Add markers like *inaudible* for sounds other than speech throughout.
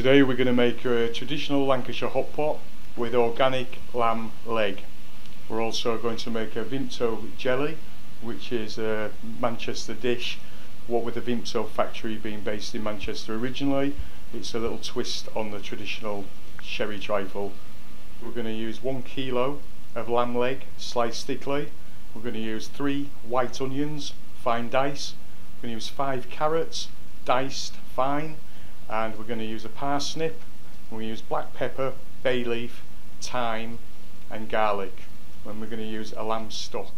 Today we're going to make a traditional Lancashire hot pot with organic lamb leg. We're also going to make a Vimto jelly which is a Manchester dish what with the Vimto factory being based in Manchester originally it's a little twist on the traditional sherry trifle. We're going to use one kilo of lamb leg sliced thickly. We're going to use three white onions fine dice. We're going to use five carrots diced fine and we're going to use a parsnip, we use black pepper, bay leaf, thyme and garlic and we're going to use a lamb stock.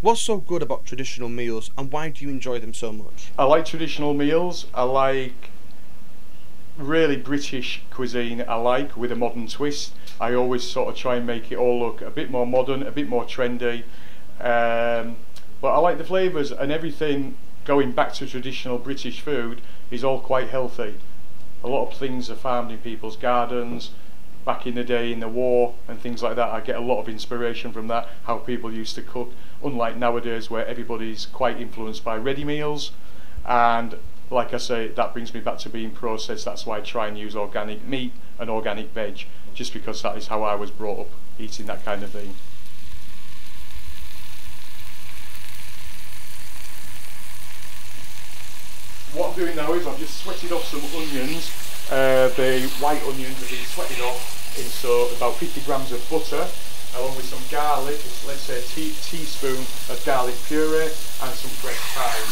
What's so good about traditional meals and why do you enjoy them so much? I like traditional meals, I like really British cuisine I like with a modern twist. I always sort of try and make it all look a bit more modern, a bit more trendy. Um, but I like the flavours and everything going back to traditional British food is all quite healthy. A lot of things are farmed in people's gardens. Back in the day in the war and things like that, I get a lot of inspiration from that, how people used to cook, unlike nowadays where everybody's quite influenced by ready meals. And like I say, that brings me back to being processed. That's why I try and use organic meat and organic veg, just because that is how I was brought up, eating that kind of thing. What I'm doing now is I've just sweated off some onions. Uh, the white onions have been sweated off into about 50 grams of butter along with some garlic, let's say a tea teaspoon of garlic puree and some fresh thyme.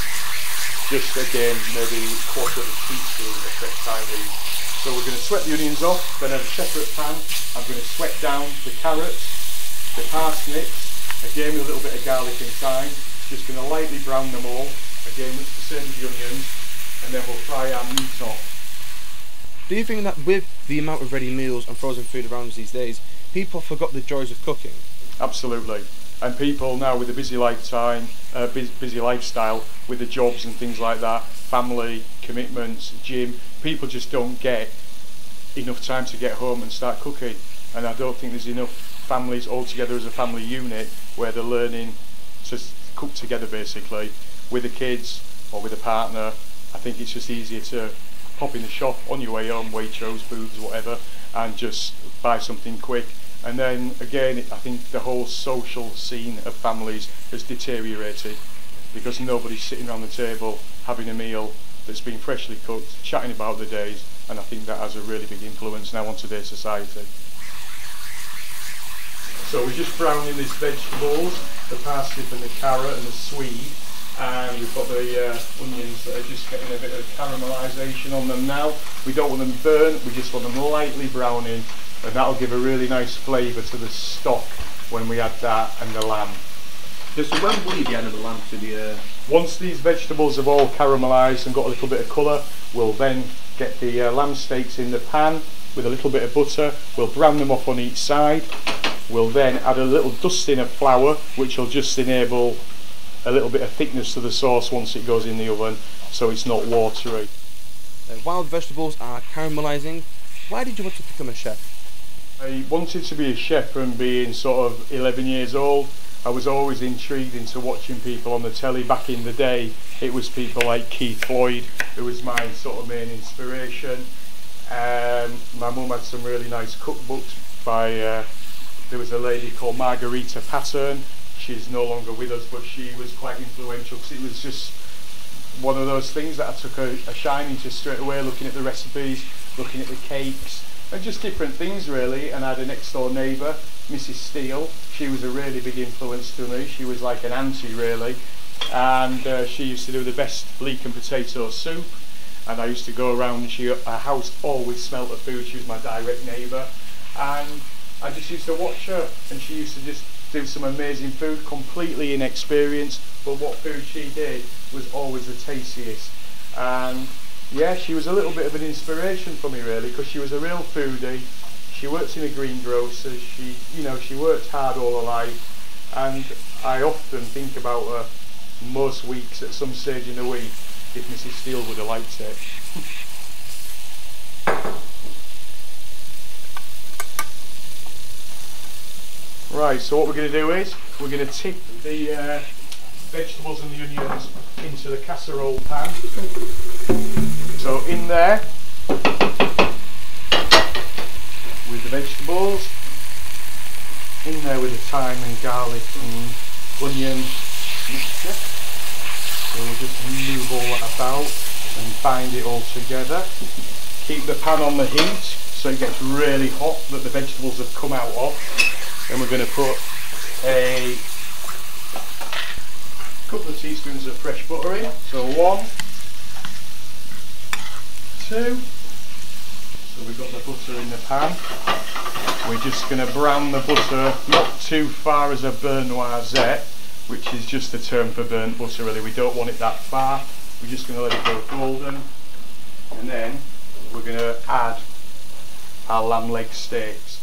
Just again, maybe a quarter of a teaspoon of fresh thyme leaves. So we're going to sweat the onions off, then in a separate pan I'm going to sweat down the carrots, the parsnips, again with a little bit of garlic and thyme, just going to lightly brown them all, again with the same as the onions, and then we'll fry our meat off. Do you think that with the amount of ready meals and frozen food around us these days, people forgot the joys of cooking? Absolutely. And people now with a busy lifetime, uh, busy, busy lifestyle, with the jobs and things like that, family, commitments, gym, people just don't get enough time to get home and start cooking. And I don't think there's enough families all together as a family unit where they're learning to cook together basically with the kids or with a partner I think it's just easier to pop in the shop on your way home, Waitrose, Booths, whatever, and just buy something quick. And then again, I think the whole social scene of families has deteriorated because nobody's sitting around the table having a meal that's been freshly cooked, chatting about the days, and I think that has a really big influence now on today's society. So we're just browning these vegetables, the parsnip and the carrot and the swede, we've got the uh, onions that are just getting a bit of caramelisation on them now. We don't want them burnt, we just want them lightly browning and that'll give a really nice flavour to the stock when we add that and the lamb. So when will you be adding the lamb to the... Uh... Once these vegetables have all caramelised and got a little bit of colour, we'll then get the uh, lamb steaks in the pan with a little bit of butter. We'll brown them off on each side. We'll then add a little dusting of flour, which will just enable a little bit of thickness to the sauce once it goes in the oven so it's not watery. Uh, while the vegetables are caramelising, why did you want to become a chef? I wanted to be a chef from being sort of 11 years old. I was always intrigued into watching people on the telly back in the day. It was people like Keith Floyd who was my sort of main inspiration. Um, my mum had some really nice cookbooks by, uh, there was a lady called Margarita Patten she's no longer with us, but she was quite influential because it was just one of those things that I took a, a shining to straight away, looking at the recipes, looking at the cakes, and just different things really. And I had a next door neighbour, Mrs. Steele. She was a really big influence to me. She was like an auntie really, and uh, she used to do the best leek and potato soup. And I used to go around. And she, her house always smelt of food. She was my direct neighbour, and I just used to watch her, and she used to just do some amazing food, completely inexperienced, but what food she did was always the tastiest. And yeah, she was a little bit of an inspiration for me really, because she was a real foodie. She worked in a greengrocer. She, you know, she worked hard all her life, and I often think about her most weeks at some stage in the week if Mrs. Steele would have liked it. *laughs* Right, so what we're going to do is we're going to tip the uh, vegetables and the onions into the casserole pan. So in there with the vegetables, in there with the thyme and garlic and onion mixture. So we'll just move all that about and bind it all together. Keep the pan on the heat so it gets really hot that the vegetables have come out of. Then we're going to put a couple of teaspoons of fresh butter in. So one, two. So we've got the butter in the pan. We're just going to brown the butter not too far as a beurre noisette, which is just the term for burnt butter really. We don't want it that far. We're just going to let it go golden. And then we're going to add our lamb leg steaks.